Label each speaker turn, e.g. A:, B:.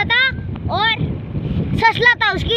A: हुआ था और ससला था उसकी